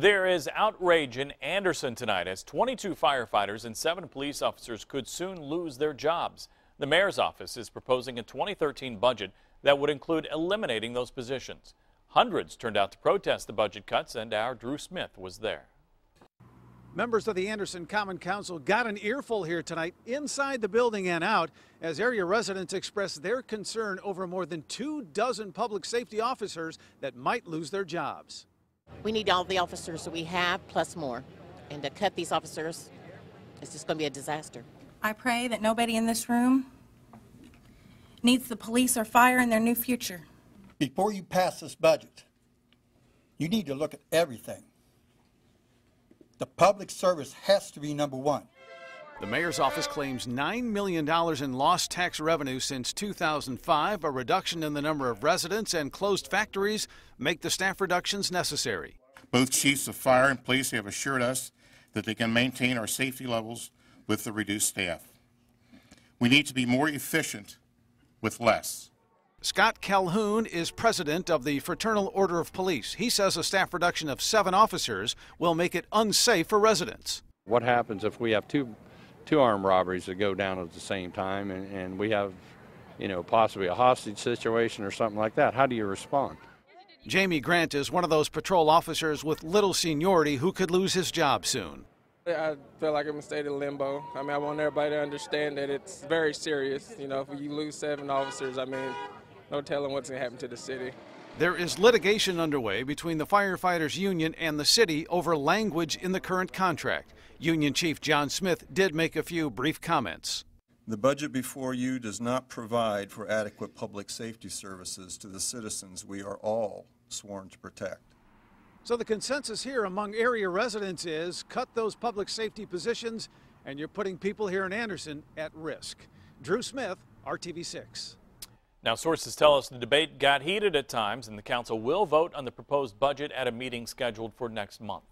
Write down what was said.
There is outrage in Anderson tonight as 22 firefighters and 7 police officers could soon lose their jobs. The mayor's office is proposing a 2013 budget that would include eliminating those positions. Hundreds turned out to protest the budget cuts, and our Drew Smith was there. Members of the Anderson Common Council got an earful here tonight, inside the building and out, as area residents expressed their concern over more than two dozen public safety officers that might lose their jobs. We need all the officers that we have, plus more. And to cut these officers, it's just going to be a disaster. I pray that nobody in this room needs the police or fire in their new future. Before you pass this budget, you need to look at everything. The public service has to be number one. The mayor's office claims $9 million in lost tax revenue since 2005. A reduction in the number of residents and closed factories make the staff reductions necessary. Both chiefs of fire and police have assured us that they can maintain our safety levels with the reduced staff. We need to be more efficient with less. Scott Calhoun is president of the Fraternal Order of Police. He says a staff reduction of seven officers will make it unsafe for residents. What happens if we have two, two armed robberies that go down at the same time and, and we have, you know, possibly a hostage situation or something like that? How do you respond? Jamie Grant is one of those patrol officers with little seniority who could lose his job soon. I feel like I'm in a state of limbo. I mean, I want everybody to understand that it's very serious. You know, if you lose seven officers, I mean, no telling what's going to happen to the city. There is litigation underway between the firefighters union and the city over language in the current contract. Union Chief John Smith did make a few brief comments. The budget before you does not provide for adequate public safety services to the citizens we are all sworn to protect. So the consensus here among area residents is cut those public safety positions and you're putting people here in Anderson at risk. Drew Smith, RTV6. Now, sources tell us the debate got heated at times, and the council will vote on the proposed budget at a meeting scheduled for next month.